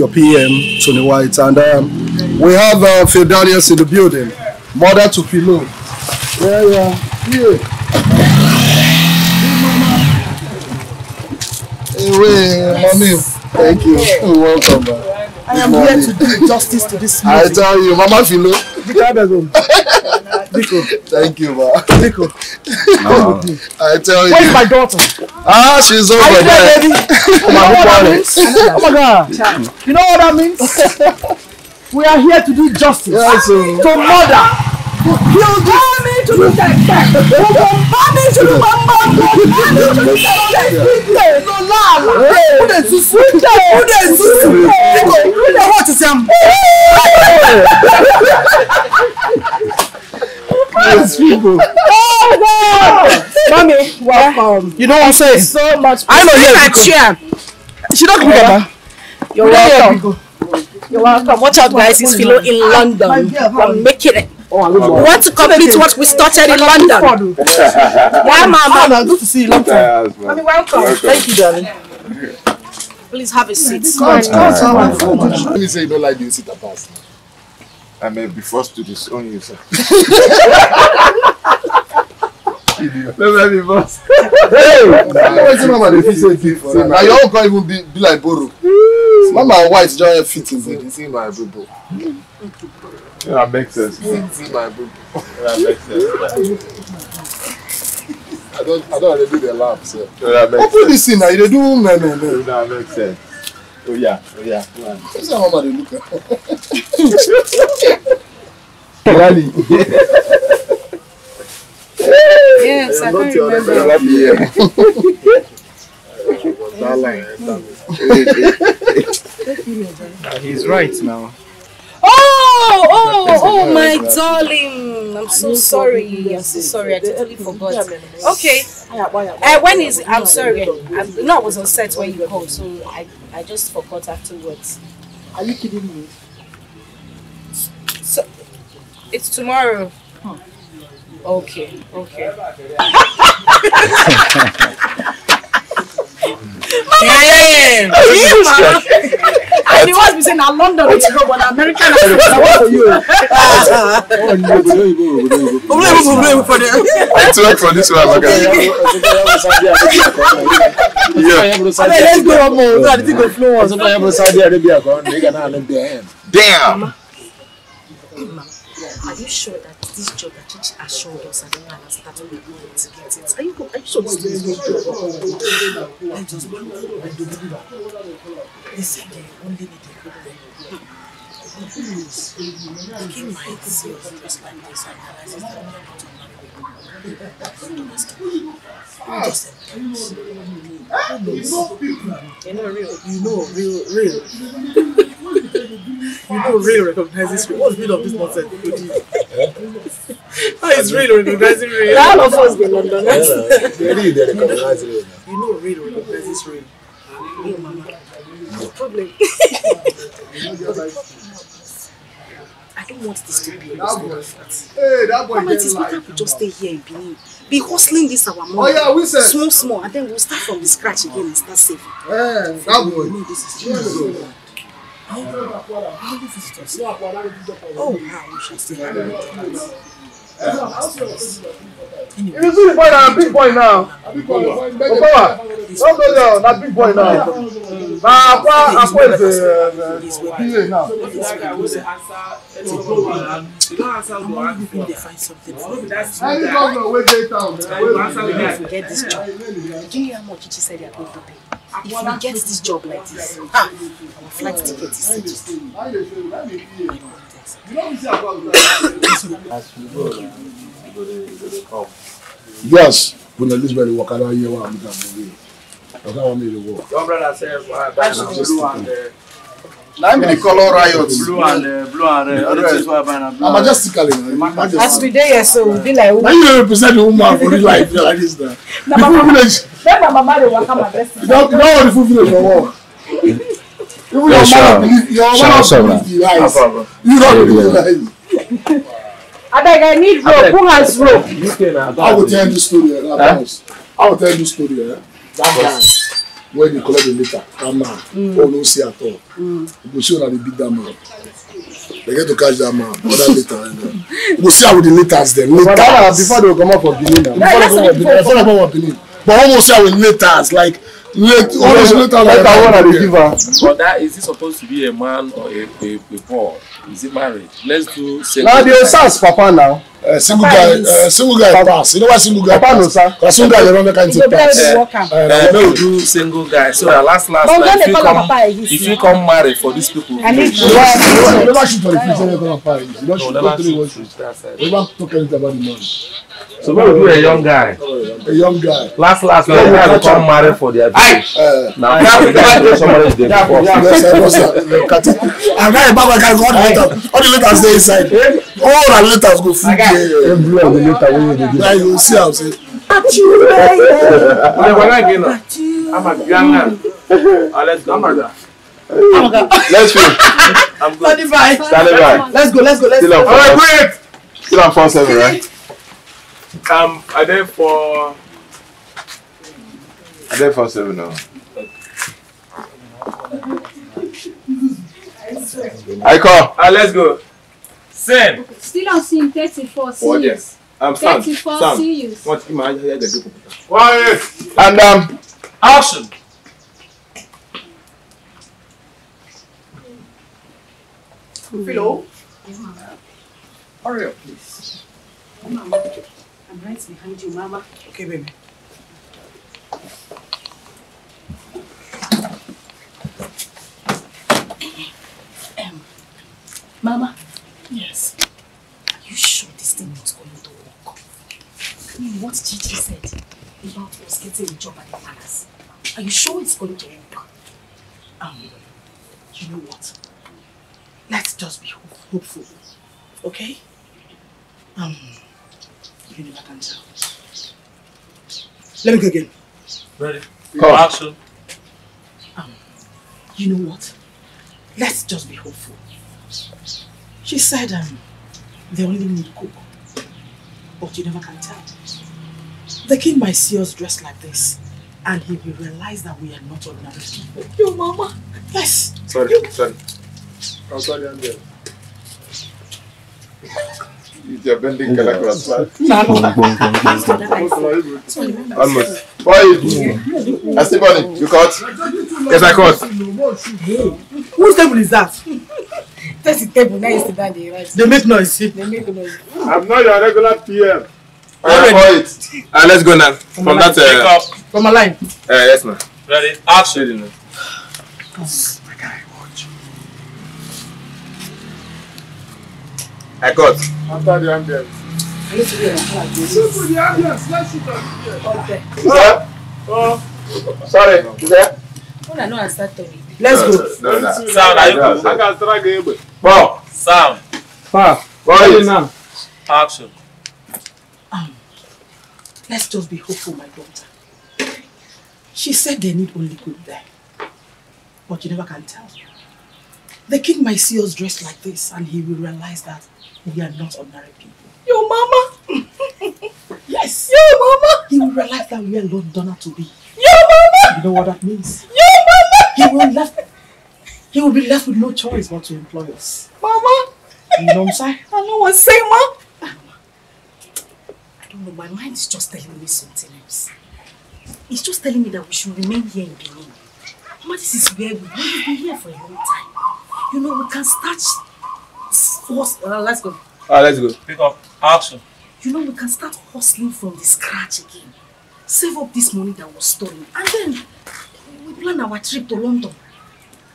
your PM, Tony White, and um, we have uh, Phil Daniels in the building, mother to Philo. Yeah, yeah, yeah. Hey, mommy, thank you. You're welcome, man. I am here to do justice to this I music. tell you, Mama. Biko, Thank you, ma. Biko. I tell Where's you. my daughter? Ah, she's over you there, there. baby? You know what that means? Oh my God. You know what that means? We are here to do justice Yeah, so- to murder, to kill this. to do that. To bombardi to do bombardi. To do that. No lie. Who dey susu? Who dey susu? Who dey what is am? Yes, people. Oh God! Mommy, welcome. You know what I'm saying? So much. I know Look here. at you. She don't come You're welcome. You're welcome. Watch out, guys. It's Philo in London. We're making it. We want to complete what we started in London. Yeah, mama. Mama, good to see you. Long time. Mommy, welcome. Thank you, darling. Please have a seat. Let me say you don't like the sit pass. I may be forced to disown you, sir. Let me be boss. Hey, I say mama dey fit say fit for that. Na your own come even be be like borrow. Mama white just fit in See, body. see my boo hmm. Yeah, that makes sense. See, see my boo That makes sense. I don't I don't already do the laugh sef. Yeah, that makes Open this thing na you dey do meh meh meh. sense. That makes sense. Oh yeah, oh yeah. You see how mama dey look at. Rally. Yes, I can remember. Yeah. that line. Eh? He's right now. Oh, oh, oh, my darling. I'm so sorry. I'm so sorry. I totally forgot. Okay. Uh, when is I'm sorry. I'm, know, I was on set when you called, so I, I just forgot afterwards. Are you kidding me? So it's tomorrow. Okay, okay. yeah, and the ones be saying na London we go, but na America na for you. I work for this one, my guy. Yeah. let's go one more. So that the thing go flow on. Damn. Are you sure that this job that Chichi assured us I started we're going to get it? Are you, are you sure this is your job? I just They said they only need a good thing. The king might see us just like this and realizes that are not Just. Ah, you know real. You know real, real. you know real recognizes real. What's real of this nonsense? How is real recognizing real? All of us in London. You know real recognizes real. No, mama. No problem. I don't want this to be a small fight. Hey, that boy Mama, it better we just stay here in Benin. Be hustling this our money. Oh yeah, we said. Small, small, and then we'll start from the scratch again and start saving. Hey, that boy. No, this is true. Oh, wow, we should stay here. You see the boy na big boy now. Okowa, don't go there, na big boy now. Na Akwa Akwa is a PA now. If they find something for you, Any governor wey dey town, get this job, do you hear how much Chichi said they are going to pay? If we get this job like this, ah, our flight ticket is settled. I don't want this. You know me say Akwa Yes, when Elizabeth dey waka down here, one meet am for real. Oga want me to work. Your brother said, well, that's blue and uh, Na him be the colour riot. blue and uh, blue and red. Things were buying Na majestically na. As Majestically. we dey here, so we be like, Na you dey represent the woman for real life like this na. The full village. Then my mama dey waka my best. You don you don the full village for work. Even your mother believe your mother believe the rice. You don believe the rice. Abeg, I need rope. Who has rope? I will tell you story eh, that house. I will tell you story eh. That guy when they collect the letter that man oh no see at all. You go see una dey beat that man they get to catch that man other later you go see with the letters dem But that letters before they go comot for Benin now. before they come for benin before they come for benin but almost see am with letters like late all those letters like Later one I dey give that. But that is it supposed to be a man or a, a, a boy? Is he married? Let's do single. Now the Osas papa now. Uh, single papa guy, uh, eh, single guy papa. pass. You know why single guy papa pass? Papa no sir. Single guy you don't make anything pass. Uh, uh, no, do single guy. So that last last, like, if you come, if you come married for these people, you never shoot for the people. You never shoot for the people. You never talk anything about the money. So we do a young guy. A young guy. Last last night, the guy will come marry for their village. Uh, Now the guy dey somebody dey before. yes, I was uh, cut it. And now Baba guy go all the letters. All the letters dey inside. All the letters go full there. And the later wey dey give. Now you go see am say. I'm a young man. Ah, let's go. Let's feel. I'm good. Stand by. Stand by. Let's go, let's go, let's go. All right, wait. Still on four seven, right? Um, are there for I did four seven now. I call. Ah, let's go. Send. Still on scene 34 What serious. yes? Um, Sam. 34 Sam. serious. What? Come on, here the And um, Action. Philo. Hurry up, please. I'm right behind you, mama. Okay, baby. Um, Mama. Yes. Are you sure this thing is going to work? I mean, what Gigi said about us getting a job at the palace. Are you sure it's going to work? Um, you know what? Let's just be hopeful. Okay? Um, you never can tell. Let me go again. Ready? Come. Action. You know what? Let's just be hopeful. She said um, they only need cook. But you never can tell. The king might see us dressed like this and he will realize that we are not ordinary people. Your mama. Yes. sorry, sorry. I'm sorry, I'm there. You're bending slide. Almost. Almost. Boy, I still money. You caught? Yes, I caught. Whose table is that? That's the table. Now you sit down there, right? They make noise. They make noise. I'm not your regular PM. I call it. Uh, let's go now. From that. Pick Uh, up. From a line. uh, yes, ma'am. Ready? Action. I caught. After the ambulance. Sir? Sorry. You there? When I know I start talking. Let's go. No, no. Sound. Are you? No, I can strike a Bob. Sound. Pa, Boy, now. Action. Um, let's just be hopeful, my daughter. She said they need only good there. But you never can tell. The king might see us dressed like this and he will realize that we are not ordinary people. Your mama! yes! Your mama! He will realize that we are Londoner to be. Your mama! You know what that means? Your mama! He will left he will be left with no choice but to employ us. Mama! You know what I'm saying? I know what I'm saying, ma. I don't know. My mind is just telling me something else. It's just telling me that we should remain here in Benin. Mama, this is where we, we've been here for a long time. You know, we can start. Hus- Uh, let's go. Ah, let's go. Pick up. Action. You know, we can start hustling from the scratch again. Save up this money that was stolen. And then we plan our trip to London.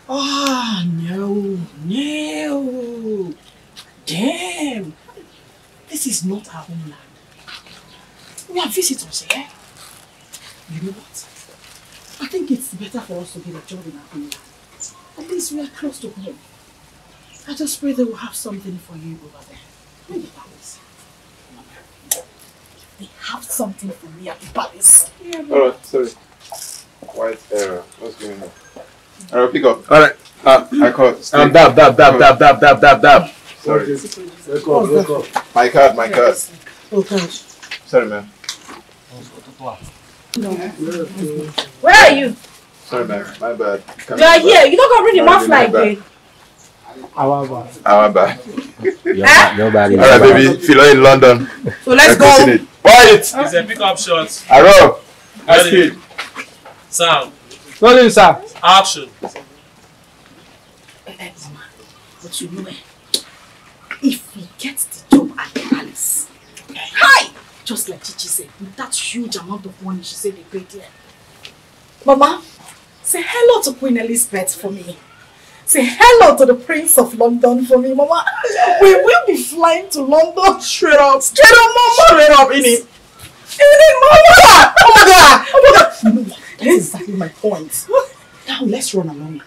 Ah, no, no. Damn. This is not our homeland. We are visitors here. You know what? I think it's better for us to get a job in our homeland. At least we are close to home. I just pray they will have something for you over there. Maybe palace. They have something for me at the palace. Alright, sorry. White error. What's going on? Alright, pick up. Alright. Ah, I caught. Stay. Um, dab, dab, dab, dab, dab, dab, dab, dab. Sorry. Wake up, wake up. My card, my card. Oh gosh. Sorry, man. Where are you? Sorry, man. My bad. Come You are here. You don't go bring the Sorry, mouth like bad. this. Our Ah, my bad. Nobody. All right, baby. Philo in London. So let's go. Repeating it. Quiet. It's a pickup shot. Arrow. Ready. Sound. Rolling, sir. Action. But you know, if we get the job at the palace, hi! Just like Chichi said, with that huge amount of money she said they paid here. Mama, say hello to Queen Elizabeth for me. Say hello to the Prince of London for me, Mama. We will be flying to London. Straight up. Straight up, Mama. Straight up, in it. In it, Mama. Oh my God. Oh my God. Oh know what? That's exactly my point. Now let's run along.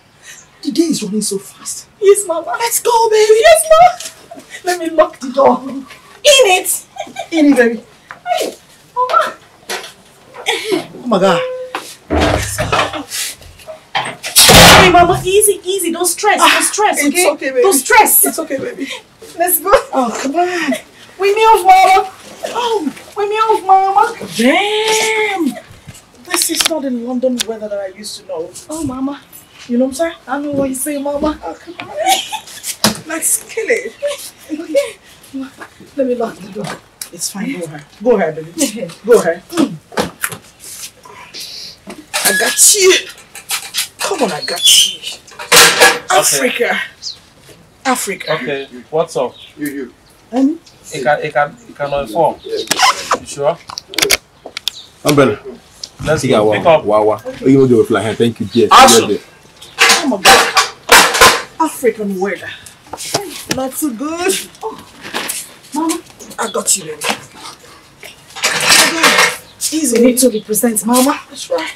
The day is running so fast. Yes, Mama. Let's go, baby. Yes, Mama. Let me lock the door. In it. In it, baby. Hey, Mama. Oh my God. Hey, Mama, easy, easy. Don't stress. Don't ah, stress, It's okay? okay, baby. Don't stress. It's okay, baby. Let's go. Oh, come on. We move, Mama. Oh, we move, Mama. Damn. This is not the London weather that I used to know. Oh, Mama. You know what I'm saying? I know what you say, Mama. Oh, come on. Let's kill it. Okay. Let me lock the door. It's fine. Go ahead. Go ahead, baby. Go ahead. Mm. I got you. Come on, I got you. Africa. Africa. Okay. What's up? You, you. Um, It can, it can, it can inform. You sure? Umbrella. Let's Tiga go. Pick wow. up. Wow, wow. Oh, you know do fly hand. Thank you, dear. Action. oh my God. African weather. Not so good. Oh, Mama, I got you, baby. I got it. Easy. We need to represent Mama. That's right.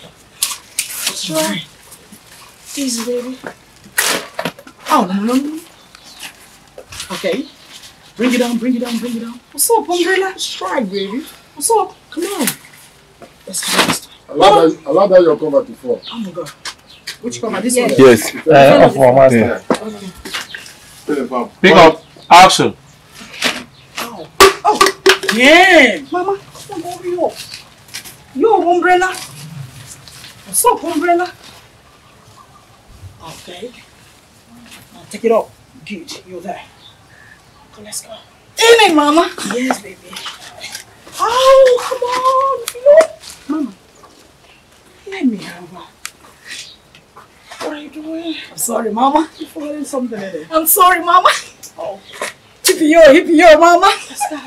That's right. Easy, baby. Oh, no, no, no, no. Okay. Bring it down, bring it down, bring it down. What's up, umbrella? Let's try, baby. What's up? Come on. Let's try this. Allow that, allow that your cover to fall. Oh my God. Which cover? This one? Yes. Uh, of our master. Fill in form. Pick up. Action. Oh. Oh. Yeah. Mama, come on, hurry up. Yo, umbrella. What's up, umbrella? Okay. Now take it up. Good. You're there. Okay, let's go. In it, mama. Yes, baby. Oh, come on. No. Mama. Let me have her. What are you doing? I'm sorry, mama. You're forgetting something in it. I'm sorry, mama. Oh. Hippie yo, hippie yo, mama. Let's go.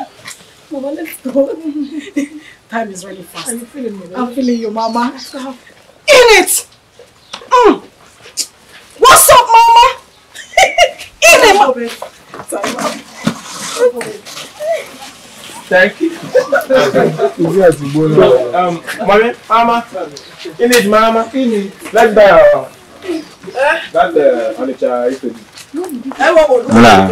Mama, let's go. Time is running fast. Are you feeling me? I'm feeling you, mama. Let's go. In it! Mm. What's up, mama? In it, mama. Sorry, mama. Thank you. Is it a bonus? So, um, mommy, mama, in it, mama, in it. Let's buy uh, that uh, Onitsha Ifedi. Nah.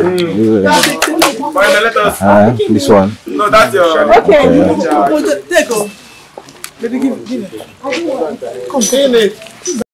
Mommy, let us. Uh, this one. No, that's your. Okay. Onitsha Ifedi. Take off. Baby, give it, give it. In it.